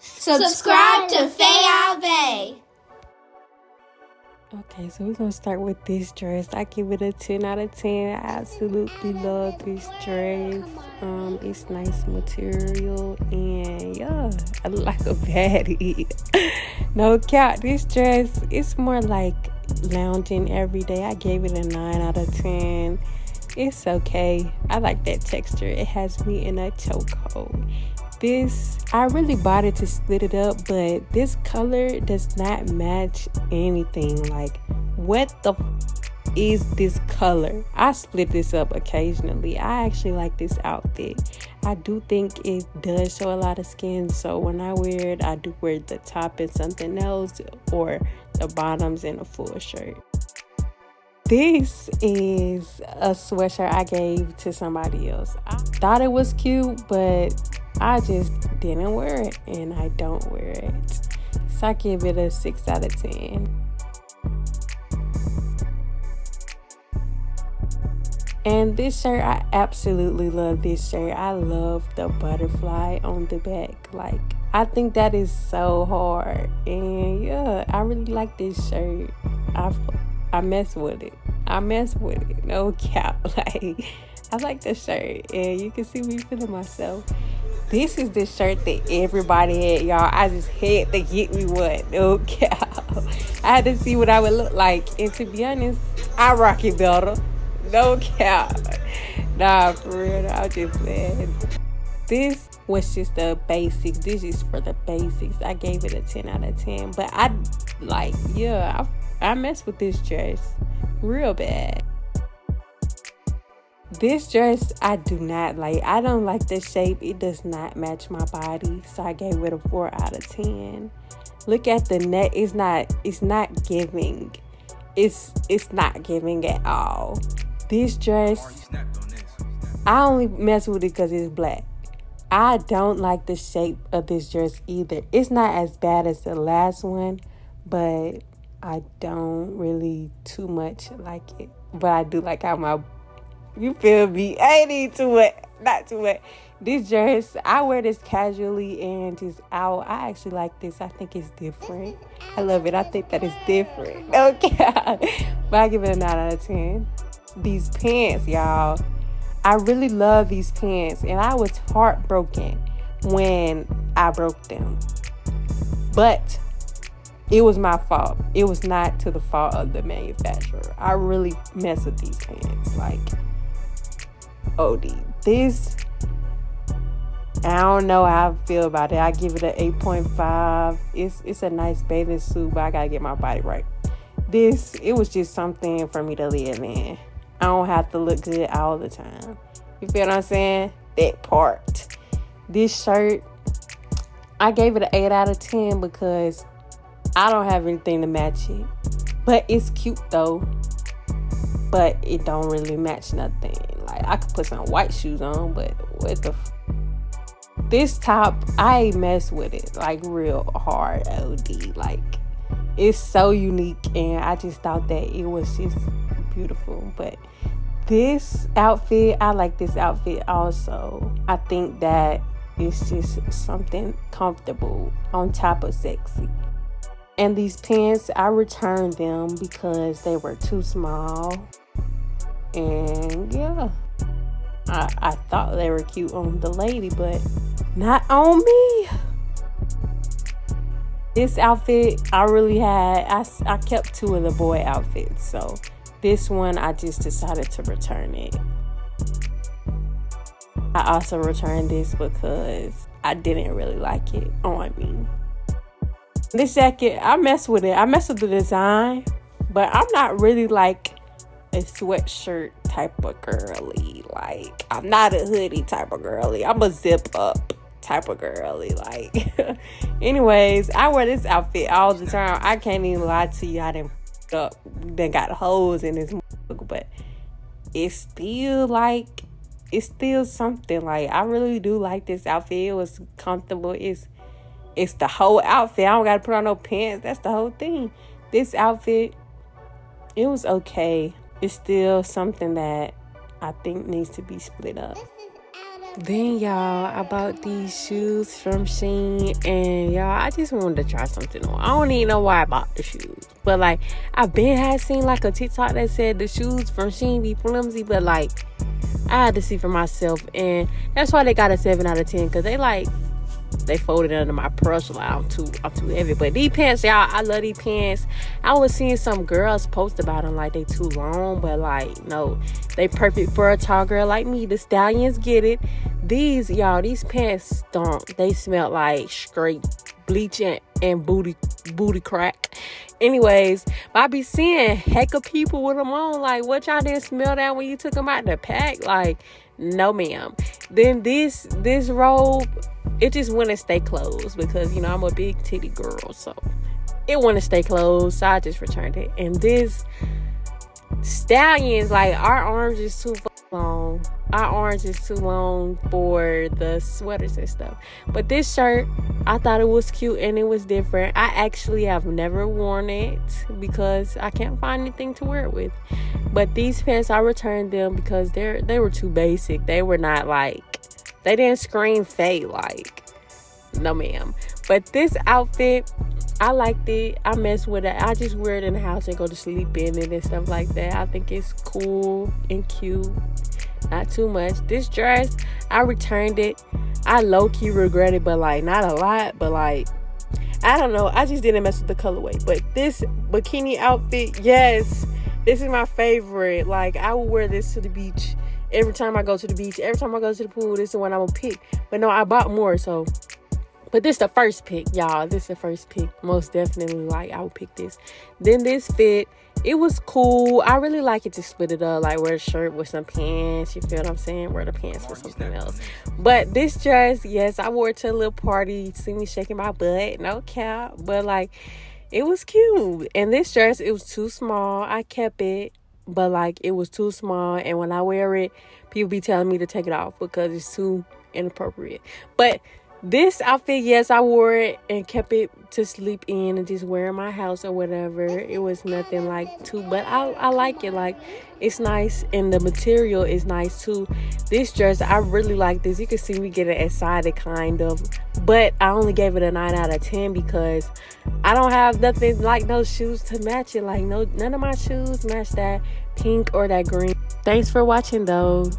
Subscribe to Fay Ave. Okay, so we're gonna start with this dress. I give it a 10 out of 10. I absolutely love this dress. Um, it's nice material and yeah, I like a baddie. no cap, this dress it's more like lounging every day. I gave it a 9 out of 10. It's okay. I like that texture. It has me in a chokehold this I really bought it to split it up, but this color does not match anything. Like, what the is this color? I split this up occasionally. I actually like this outfit. I do think it does show a lot of skin, so when I wear it, I do wear the top and something else, or the bottoms and a full shirt. This is a sweatshirt I gave to somebody else. I thought it was cute, but I just didn't wear it and I don't wear it. So I give it a 6 out of 10. And this shirt, I absolutely love this shirt. I love the butterfly on the back. Like, I think that is so hard. And yeah, I really like this shirt. I, I mess with it. I mess with it. No cap. Like, I like the shirt. And you can see me feeling myself. This is the shirt that everybody had, y'all. I just had to get me one. No cap. I had to see what I would look like. And to be honest, I rock it better. No cap. Nah, for real. I'm just playing. This was just the basics. This is for the basics. I gave it a 10 out of 10. But I, like, yeah, I, I mess with this dress real bad. This dress I do not like. I don't like the shape. It does not match my body. So I gave it a 4 out of 10. Look at the neck. It's not it's not giving. It's it's not giving at all. This dress I only mess with it because it's black. I don't like the shape of this dress either. It's not as bad as the last one, but I don't really too much like it. But I do like how my you feel me? I ain't too not too much. This dress, I wear this casually and just out. I actually like this. I think it's different. I love it. I think that it's different. Okay. but I give it a 9 out of 10. These pants, y'all. I really love these pants. And I was heartbroken when I broke them. But it was my fault. It was not to the fault of the manufacturer. I really mess with these pants. Like, OD. This, I don't know how I feel about it. I give it an 8.5. It's it's a nice bathing suit, but I gotta get my body right. This, it was just something for me to live in. I don't have to look good all the time. You feel what I'm saying? That part. This shirt, I gave it an 8 out of 10 because I don't have anything to match it. But it's cute though. But it don't really match nothing. I could put some white shoes on, but what the f- this top, I mess with it like real hard. Od like it's so unique, and I just thought that it was just beautiful. But this outfit, I like this outfit also. I think that it's just something comfortable on top of sexy. And these pants, I returned them because they were too small. And yeah, I, I thought they were cute on the lady, but not on me. This outfit, I really had, I, I kept two of the boy outfits. So this one, I just decided to return it. I also returned this because I didn't really like it on me. This jacket, I mess with it. I mess with the design, but I'm not really like a sweatshirt type of girly. Like, I'm not a hoodie type of girly. I'm a zip up type of girly. Like, anyways, I wear this outfit all the time. I can't even lie to you. I didn't up, then got holes in this, but it's still like, it's still something. Like, I really do like this outfit. It was comfortable. It's, it's the whole outfit. I don't got to put on no pants. That's the whole thing. This outfit, it was okay it's still something that I think needs to be split up. Then y'all, I bought these shoes from Shein, and y'all, I just wanted to try something on. I don't even know why I bought the shoes, but like I've been had seen like a TikTok that said the shoes from Shein be flimsy, but like I had to see for myself, and that's why they got a seven out of ten because they like they folded under my purse. Like I'm too, I'm too heavy. But these pants, y'all, I love these pants. I was seeing some girls post about them like they too long, but like no, they perfect for a tall girl like me. The stallions get it. These y'all, these pants stunk. They smell like straight bleach and, and booty booty crack. Anyways, I be seeing heck of people with them on. Like, what y'all didn't smell that when you took them out the pack? Like, no, ma'am. Then this this robe it just want to stay closed because you know I'm a big titty girl, so it want to stay closed. So I just returned it. And this stallions, like our arms is too. Our arms is too long for the sweaters and stuff. But this shirt, I thought it was cute and it was different. I actually have never worn it because I can't find anything to wear it with. But these pants, I returned them because they're they were too basic. They were not like they didn't scream fake like no ma'am. But this outfit, I liked it. I mess with it. I just wear it in the house and go to sleep in it and stuff like that. I think it's cool and cute. Not too much. This dress, I returned it. I low key regret it, but like not a lot, but like I don't know. I just didn't mess with the colorway. But this bikini outfit, yes, this is my favorite. Like I will wear this to the beach every time I go to the beach, every time I go to the pool, this is the one I'm gonna pick. But no, I bought more, so but this the first pick, y'all. This is the first pick. Most definitely like I would pick this. Then this fit, it was cool. I really like it to split it up, like wear a shirt with some pants. You feel what I'm saying? Wear the pants with something else. But this dress, yes, I wore it to a little party. You see me shaking my butt, no cap. But like it was cute. And this dress, it was too small. I kept it but like it was too small and when i wear it people be telling me to take it off because it's too inappropriate but this outfit yes i wore it and kept it to sleep in and just wear in my house or whatever. It was nothing like too but i i like it. Like it's nice and the material is nice too. This dress i really like this. You can see me get it excited kind of but i only gave it a 9 out of 10 because i don't have nothing like those shoes to match it. Like no none of my shoes match that pink or that green. Thanks for watching though